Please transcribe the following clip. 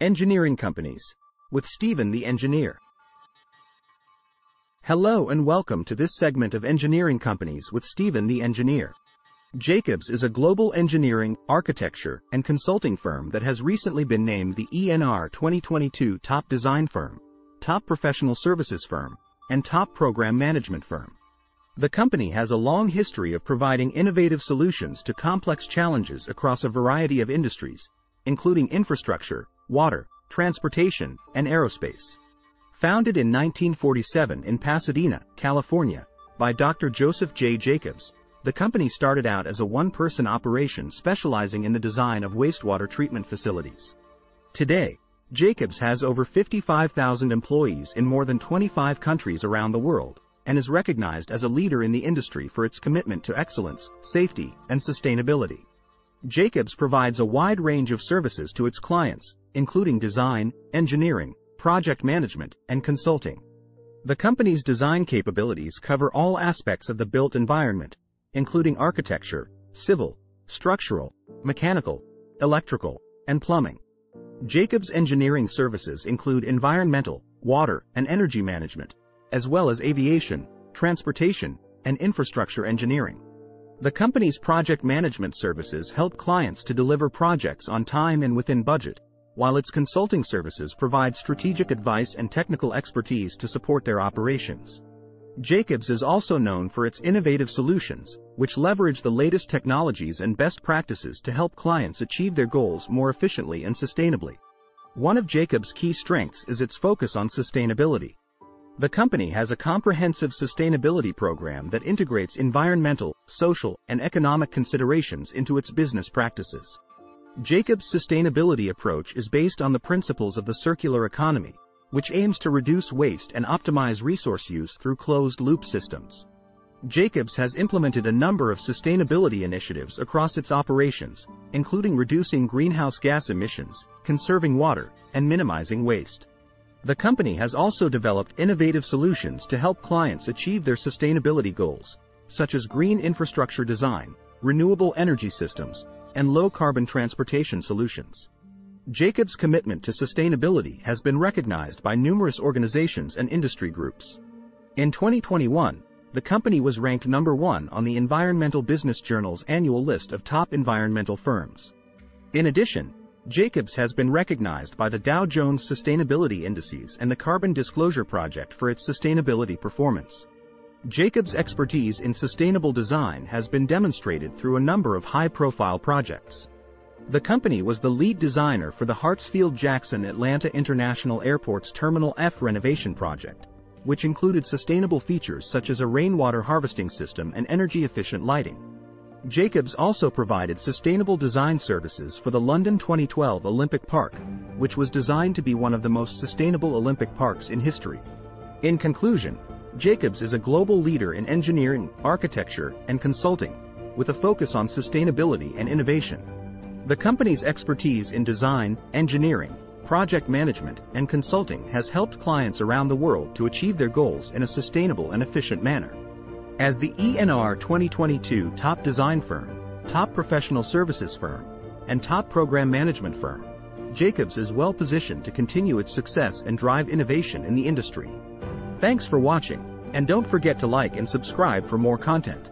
Engineering Companies with Steven the Engineer. Hello and welcome to this segment of Engineering Companies with Steven the Engineer. Jacobs is a global engineering, architecture, and consulting firm that has recently been named the ENR 2022 Top Design Firm, Top Professional Services Firm, and Top Program Management Firm. The company has a long history of providing innovative solutions to complex challenges across a variety of industries, including infrastructure, water, transportation, and aerospace. Founded in 1947 in Pasadena, California, by Dr. Joseph J. Jacobs, the company started out as a one-person operation specializing in the design of wastewater treatment facilities. Today, Jacobs has over 55,000 employees in more than 25 countries around the world, and is recognized as a leader in the industry for its commitment to excellence, safety, and sustainability. Jacobs provides a wide range of services to its clients, including design, engineering, project management, and consulting. The company's design capabilities cover all aspects of the built environment, including architecture, civil, structural, mechanical, electrical, and plumbing. Jacobs engineering services include environmental, water, and energy management, as well as aviation, transportation, and infrastructure engineering. The company's project management services help clients to deliver projects on time and within budget, while its consulting services provide strategic advice and technical expertise to support their operations. Jacobs is also known for its innovative solutions, which leverage the latest technologies and best practices to help clients achieve their goals more efficiently and sustainably. One of Jacobs' key strengths is its focus on sustainability. The company has a comprehensive sustainability program that integrates environmental, social, and economic considerations into its business practices. Jacobs' sustainability approach is based on the principles of the circular economy, which aims to reduce waste and optimize resource use through closed-loop systems. Jacobs has implemented a number of sustainability initiatives across its operations, including reducing greenhouse gas emissions, conserving water, and minimizing waste. The company has also developed innovative solutions to help clients achieve their sustainability goals, such as green infrastructure design, renewable energy systems, and low-carbon transportation solutions. Jacobs' commitment to sustainability has been recognized by numerous organizations and industry groups. In 2021, the company was ranked number one on the Environmental Business Journal's annual list of top environmental firms. In addition, Jacobs has been recognized by the Dow Jones Sustainability Indices and the Carbon Disclosure Project for its sustainability performance. Jacobs' expertise in sustainable design has been demonstrated through a number of high-profile projects. The company was the lead designer for the Hartsfield-Jackson Atlanta International Airport's Terminal F renovation project, which included sustainable features such as a rainwater harvesting system and energy-efficient lighting. Jacobs also provided sustainable design services for the London 2012 Olympic Park, which was designed to be one of the most sustainable Olympic parks in history. In conclusion, Jacobs is a global leader in engineering, architecture, and consulting, with a focus on sustainability and innovation. The company's expertise in design, engineering, project management, and consulting has helped clients around the world to achieve their goals in a sustainable and efficient manner. As the ENR 2022 Top Design Firm, Top Professional Services Firm, and Top Program Management Firm, Jacobs is well positioned to continue its success and drive innovation in the industry. Thanks for watching, and don't forget to like and subscribe for more content.